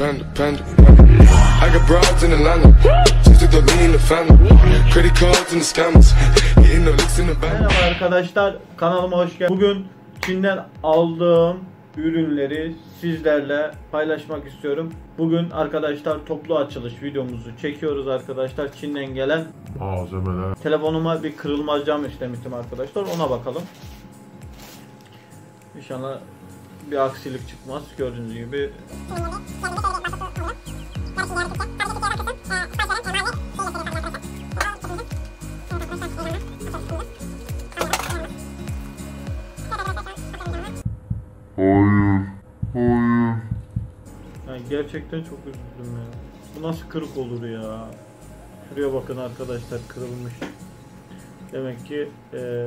panda, panda. I got broads in Atlanta. Just took the lean in the family. Credit cards and the scammers. Hitting the licks in the bank. Merhaba arkadaşlar kanalıma hoş geldiniz. Bugün Çin'den aldığım ürünleri sizlerle paylaşmak istiyorum. Bugün arkadaşlar toplu açılış videomuzu çekiyoruz arkadaşlar. Çin'den gelen Malzemeler. telefonuma bir kırılmaz cam istemiştim arkadaşlar. Ona bakalım. İnşallah bir aksilik çıkmaz. Gördüğünüz gibi Hayır. Hayır. Yani gerçekten çok üzüldüm ya. Bu nasıl kırık olur ya? Şuraya bakın arkadaşlar kırılmış. Demek ki e,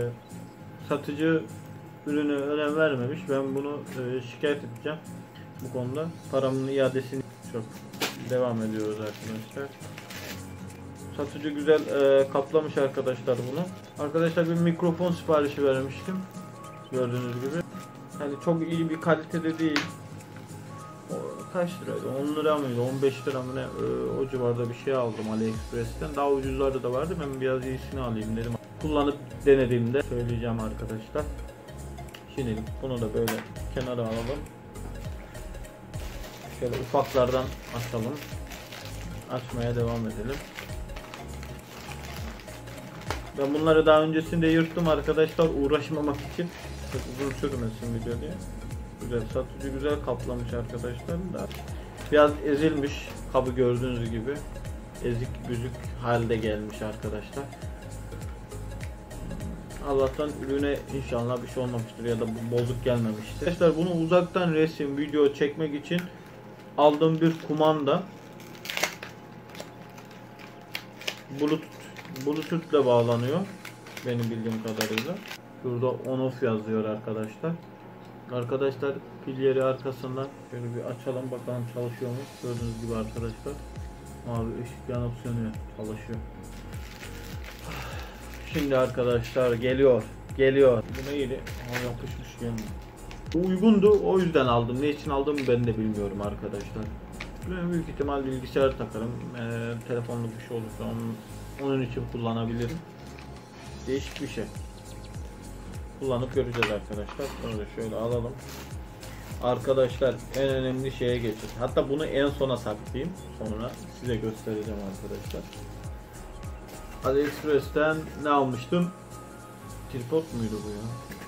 satıcı ürünü önem vermemiş. Ben bunu e, şikayet edeceğim. Bu konuda paramın iadesini çok devam ediyoruz arkadaşlar. Satıcı güzel e, kaplamış arkadaşlar bunu. Arkadaşlar bir mikrofon siparişi vermiştim. Gördüğünüz gibi. Yani çok iyi bir kalitede değil. Kaç liraydı? 10 lira mıydı? 15 lira mı ne? Ee, o civarda bir şey aldım AliExpress'ten. Daha ucuzlarda da vardı. Ben biraz iyisini alayım dedim. Kullanıp denediğimde söyleyeceğim arkadaşlar. Şimdi bunu da böyle kenara alalım. Şöyle ufaklardan açalım. Açmaya devam edelim. Ben bunları daha öncesinde yırttım arkadaşlar uğraşmamak için. Çok uzun sürmesin video diye. Güzel satıcı güzel kaplamış arkadaşlar da. Biraz ezilmiş kabı gördüğünüz gibi. Ezik büzük halde gelmiş arkadaşlar. Allah'tan ürüne inşallah bir şey olmamıştır ya da bozuk gelmemiştir. Arkadaşlar bunu uzaktan resim, video çekmek için aldığım bir kumanda. Bluetooth, Bluetooth ile bağlanıyor. Benim bildiğim kadarıyla. Şurada on off yazıyor arkadaşlar. Arkadaşlar pil yeri arkasından şöyle bir açalım bakalım çalışıyor mu? Gördüğünüz gibi arkadaşlar. Mavi ışık yanıp sönüyor. Çalışıyor. Şimdi arkadaşlar geliyor. Geliyor. Bu neydi? Aa, yapışmış gelmiyor. Bu uygundu. O yüzden aldım. Ne için aldığımı ben de bilmiyorum arkadaşlar. Ben büyük ihtimal bilgisayar takarım. Ee, telefonlu bir şey olursa onun, onun için kullanabilirim. Değişik bir şey kullanıp göreceğiz arkadaşlar. Da şöyle alalım. Arkadaşlar en önemli şeye geçeceğiz. Hatta bunu en sona saklayayım. Sonra size göstereceğim arkadaşlar. AliExpress'ten ne almıştım? Tripod muydu bu ya?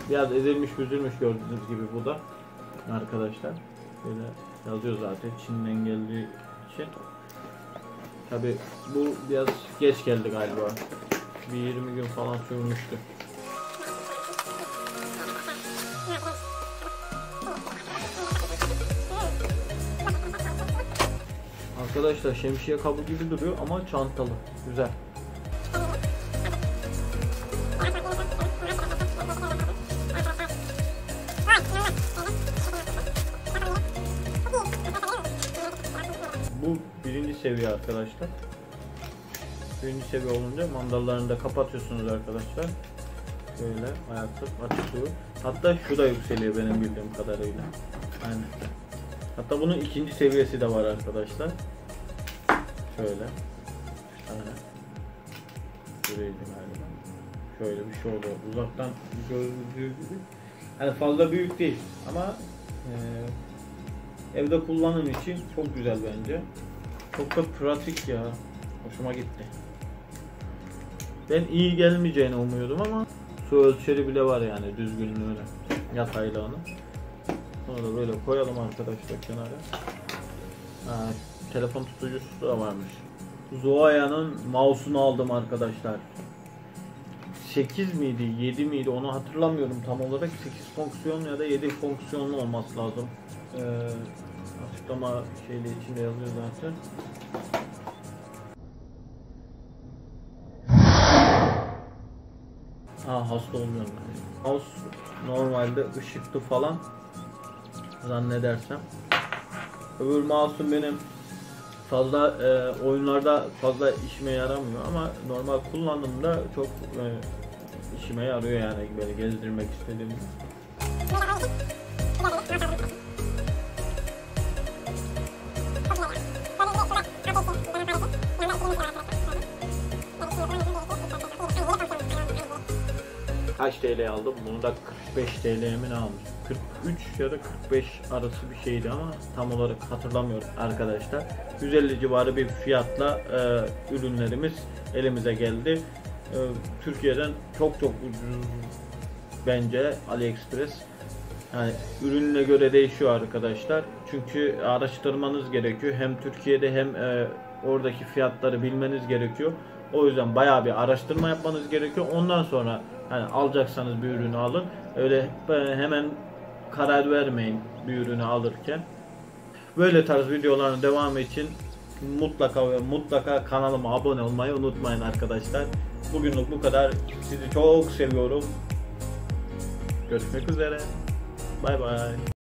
Biraz ezilmiş büzülmüş gördüğünüz gibi bu da. Arkadaşlar. Böyle yazıyor zaten Çin'den geldiği için. Tabi bu biraz geç geldi galiba. Bir 20 gün falan sürmüştü. Arkadaşlar şemsiye kabı gibi duruyor ama çantalı. Güzel. Seviye arkadaşlar. Birinci seviye olunca mandallarını da kapatıyorsunuz arkadaşlar. Böyle ayakta açılıyor. Hatta şu da yükseliyor benim bildiğim kadarıyla. Aynen. Hatta bunun ikinci seviyesi de var arkadaşlar. Şöyle. Aynen. Şuraydı galiba. Şöyle bir şey oluyor. Uzaktan gördüğü gibi. Yani fazla büyük değil ama e, evde kullanım için çok güzel bence. Çok da pratik ya. Hoşuma gitti. Ben iyi gelmeyeceğini umuyordum ama su ölçeri bile var yani düzgünlüğüne, yataylığını. Onu da böyle koyalım arkadaşlar kenara. Ha, telefon tutucusu da varmış. Zoaya'nın mouse'unu aldım arkadaşlar. 8 miydi 7 miydi onu hatırlamıyorum tam olarak 8 fonksiyon ya da 7 fonksiyonlu olması lazım. Ee, açıklama şeyle içinde yazıyor zaten. Aa hasta olmuyorum ben. Mouse normalde ışıklı falan zannedersem. Öbür mouse'um benim fazla e, oyunlarda fazla işime yaramıyor ama normal kullandığımda çok e, işime yarıyor yani böyle gezdirmek istediğimde. kaç TL aldım? Bunu da 45 TL'ye mi almış? 43 ya da 45 arası bir şeydi ama tam olarak hatırlamıyorum arkadaşlar. 150 civarı bir fiyatla e, ürünlerimiz elimize geldi. E, Türkiye'den çok çok ucuz bence AliExpress. Yani ürününe göre değişiyor arkadaşlar. Çünkü araştırmanız gerekiyor. Hem Türkiye'de hem e, oradaki fiyatları bilmeniz gerekiyor. O yüzden bayağı bir araştırma yapmanız gerekiyor. Ondan sonra hani alacaksanız bir ürünü alın. Öyle e, hemen karar vermeyin bir ürünü alırken. Böyle tarz videoların devamı için mutlaka ve mutlaka kanalıma abone olmayı unutmayın arkadaşlar. Bugünlük bu kadar. Sizi çok seviyorum. Görüşmek üzere. Bay bay.